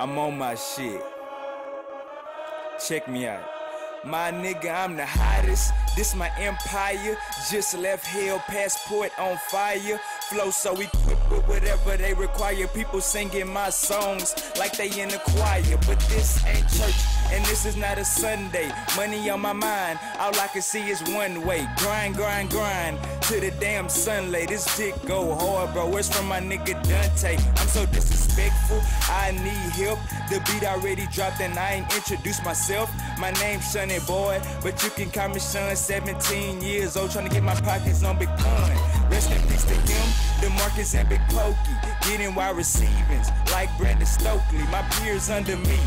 I'm on my shit. Check me out. My nigga, I'm the hottest. This my empire. Just left hell passport on fire. Flow so equipped with whatever they require. People singing my songs like they in the choir. But this ain't church, and this is not a Sunday. Money on my mind, all I can see is one way. Grind, grind, grind to the damn sunlight. This dick go hard, bro. Where's from my nigga Dante? I'm so disrespectful. I need help. The beat already dropped and I ain't introduced myself. My name's Shawney Boy, but you can call me son, 17 years old, trying to get my pockets on Big Pun. Rest in peace to him, the Marcus and Big Pokey. Getting wide receivings like Brandon Stokley. My peers under me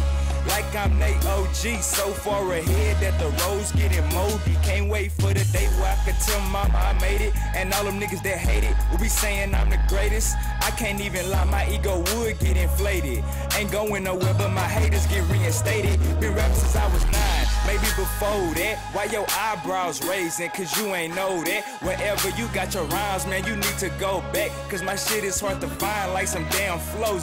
like I'm Nate OG. So far ahead that the road's getting moldy. Can't wait for the day where I can tell mama I made it. And all them niggas that hate it will be saying I'm the greatest. I can't even lie, my ego would get inflated. Ain't going nowhere, but my haters get reinstated. Been rapping since I was nine, maybe before that. Why your eyebrows raising? Cause you ain't know that. Wherever you got your rhymes, man, you need to go back. Cause my shit is hard to find like some damn flow.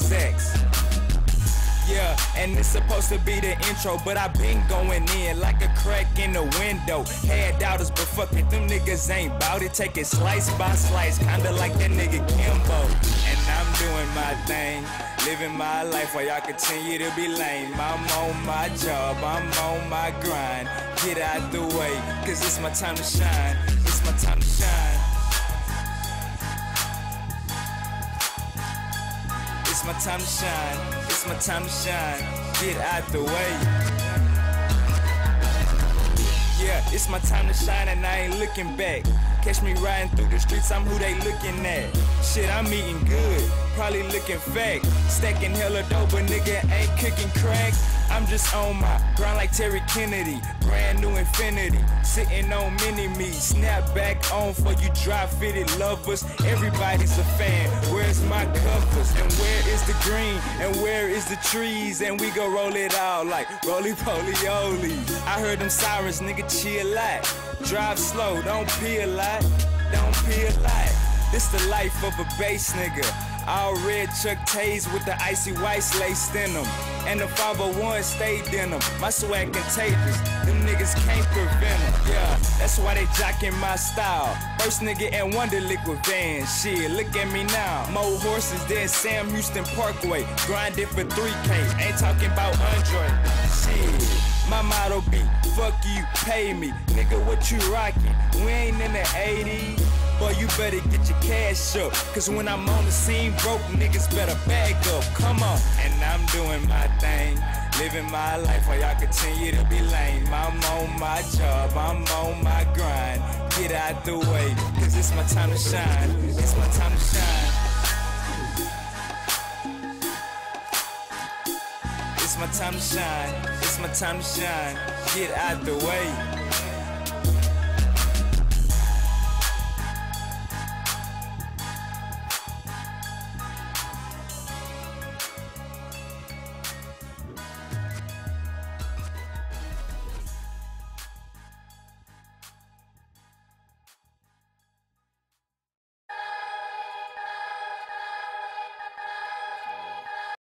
Yeah, and it's supposed to be the intro, but I been going in like a crack in the window. Had doubters, but fuck it, them niggas ain't bout it. Take it slice by slice, kinda like that nigga Kimbo. And I'm doing my thing, living my life while y'all continue to be lame. I'm on my job, I'm on my grind. Get out the way, cause it's my time to shine. It's my time to shine. It's my time to shine. It's my time to shine. Get out the way. Yeah, it's my time to shine and I ain't looking back. Catch me riding through the streets, I'm who they looking at. Shit, I'm eating good, probably looking fake. Stacking hella dope, but nigga ain't cooking crack. I'm just on my grind like Terry Kennedy. Brand new Infiniti. Sitting on mini me. Snap back on for you dry fitted lovers. Everybody's a fan. Where's my covers? And where is the green? And where is the trees? And we go roll it out like roly poly oly. I heard them sirens, nigga, chill out. Drive slow, don't pee a lot. Don't pee a lot. This the life of a bass nigga. All red Chuck Tays with the icy whites laced in them. And the 501 stayed in them. My swag contagious. Them niggas can't prevent them. Yeah, that's why they jocking my style. First nigga and Wonder Liquid Van. Shit, look at me now. More horses than Sam Houston Parkway. Grinding for 3K. Ain't talking about Andre. Shit. My motto be, fuck you, pay me. Nigga, what you rockin'? We ain't in the 80s. Boy, you better get your cash up. Cause when I'm on the scene, broke niggas better bag up. Come on. And I'm doing my thing. Living my life while y'all continue to be lame. I'm on my job, I'm on my grind. Get out the way, cause it's my time to shine. It's my time to shine. It's my time to shine. It's my time to shine. Get out the way.